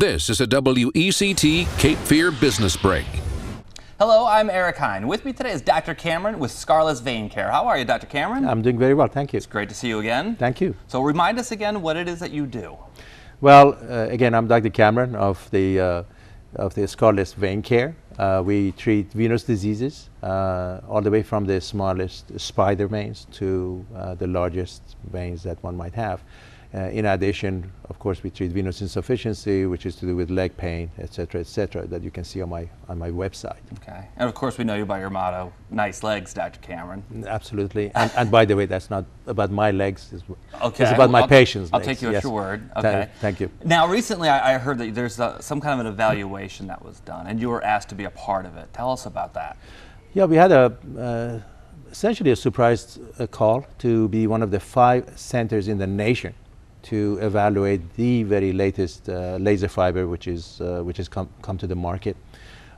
This is a WECT Cape Fear Business Break. Hello, I'm Eric Hine. With me today is Dr. Cameron with Scarless Vein Care. How are you, Dr. Cameron? I'm doing very well, thank you. It's great to see you again. Thank you. So remind us again what it is that you do. Well, uh, again, I'm Dr. Cameron of the uh, of the Scarless Vein Care. Uh, we treat venous diseases uh, all the way from the smallest spider veins to uh, the largest veins that one might have. Uh, in addition, of course, we treat venous insufficiency, which is to do with leg pain, et cetera, et cetera, that you can see on my, on my website. Okay. And of course, we know you by your motto, nice legs, Dr. Cameron. Absolutely. And, and by the way, that's not about my legs. It's, Okay. it's about my I'll- patient's I'll legs. take you at Yes. your word. Okay. thank you. Now, recently I, I heard that there's uh some kind of an evaluation that was done, and you were asked to be a part of it. Tell us about that. Yeah, we had a uh, essentially a surprise uh, call to be one of the five centers in the nation to evaluate the very latest uh, laser fiber, which is uh, which has come come to the market.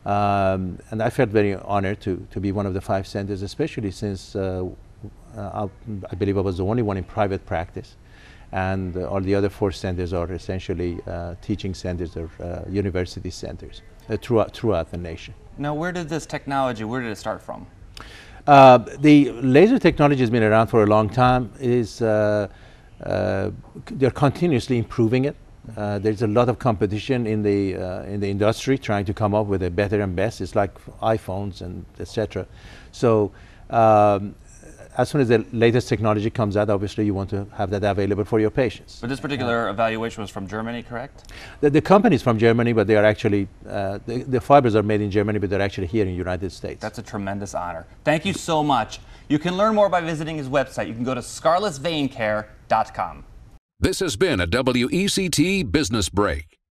Um, and I felt very honored to to be one of the five centers, especially since uh, uh, I- I believe I was the only one in private practice. And uh, all the other four centers are essentially uh, teaching centers or uh, university centers uh, throughout, throughout the nation. Now, where did this technology, where did it start from? Uh, the laser technology has been around for a long time. It is uh, uh, they're continuously improving it. Uh, there's a lot of competition in the uh, in the industry trying to come up with a better and best. It's like iPhones and etc. So um, as soon as the latest technology comes out, obviously you want to have that available for your patients. But this particular evaluation was from Germany, correct? The, the company is from Germany, but they are actually uh, the, the fibers are made in Germany, but they're actually here in the United States. That's a tremendous honor. Thank you so much. You can learn more by visiting his website. You can go to scarlessveincare.com. This has been a WECT Business Break.